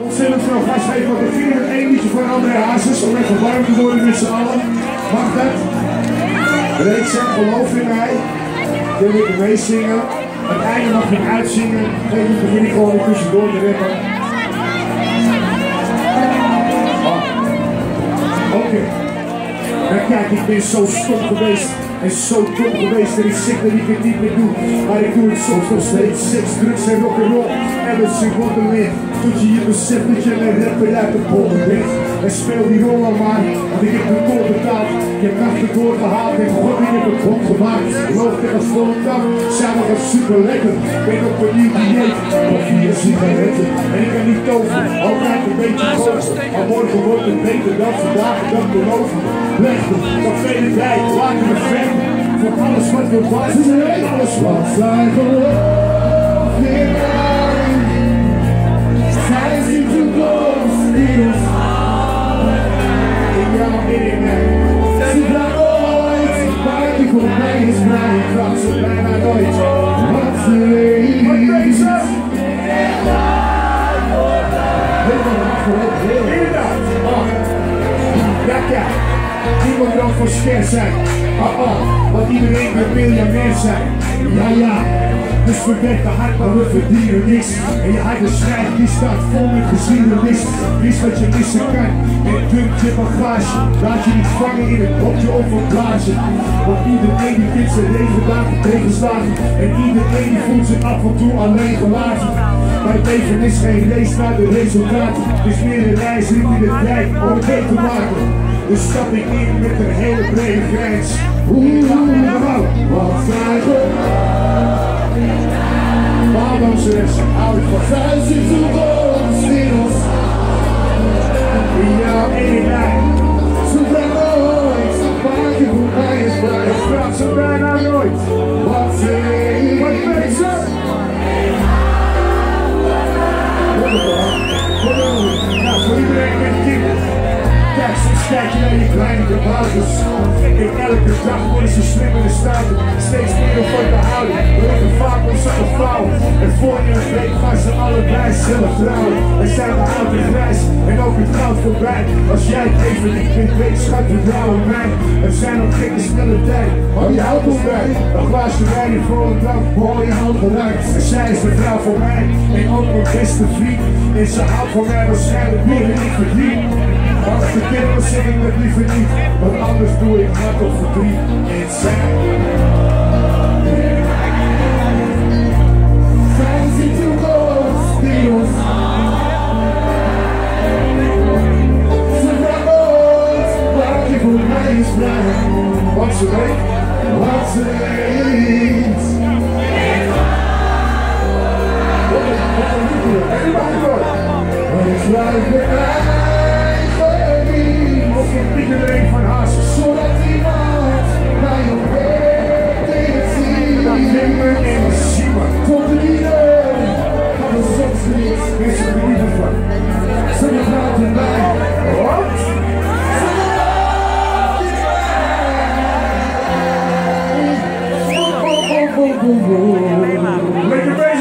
Ontzettend veel gas geven, want we beginnen met één liedje van André Hazes om even warm te worden met z'n allen. Mag dat? Reed zeg, geloof in mij. Wil ik er meezingen. Het einde mag je uitzingen. Nu begin ik gewoon tussendoor te rappen. Ah. Oké. Maar kijk, ik ben zo stom geweest. En zo dom geweest dat ik zeg dat ik het niet meer doe. Maar ik doe het soms nog steeds. Seks, drugs en rock'n'roll. En dat is wonderlijk. Tot je je beseft dat je een rapper uit de polder bent. En speel die rol al maar. Want ik heb de tol betaald. Heb nachten doorgehaald en god heb het grond gemaakt. Geloof ik als volle dag. Zijn gaan super lekker. Ben op een nieuw dieet. Nog vier sigaretten. En ik kan niet toveren. Altijd een beetje golven. Maar morgen wordt het beter dan vandaag. En dat beloven. Rechten. Dat vele tijd. Laten we vechten. Voor alles wat we was. Alles wat zij geloof Niemand kan voor scher zijn. Oh oh, want iedereen wil miljonair zijn. Ja ja, dus verwerk de hart, maar we verdienen niks. En je harde schijf, die staat vol met geschiedenis. Wist wat je missen kan, en dumpt je bagage. Laat je niet vangen in het bokje of een blazen. Want iedereen die vindt zijn leven dagen tegenslagen. En iedereen die voelt zich af en toe alleen gelaten. Maar het leven is geen race naar de resultaten. Is meer een reis in de tijd om het te maken. Dus stap ik in met een hele brede grens. Oeh, nou, wat vragen. Maar danseres, hou ik van vuist in in ons. In mij. Ze vraagt nooit, waar je voor mij is blij. Ik vraag ze bijna nooit. Kijk, je naar je kleine kabouters. In elke dag worden ze slimmer en stouter. Steeds meer om van te houden. We liggen vaak op zo'n vrouw. En voor je het weet gaan ze allebei zelf trouwen. En zijn we oud en grijs. En ook het goud voorbij. Als jij het even niet meer weet, schat vertrouwen mij. Het zijn ook gekke snelle tijd. Hou je auto bij. Een glaasje wijn voor een drank. Mooi je hand geruimd. En zij is de vrouw voor mij. En ook mijn beste vriend. En ze houdt van mij waarschijnlijk meer dan ik verdien. Als de kinderen ik het liever niet, want anders doe ik hart of verdriet. Het zijn. Zij ziet toekomst in ons. Ze vraagt nooit waar je voor mij is blij. Wat ze weet, wat ze weet. Wat liefde, helemaal Make it rain.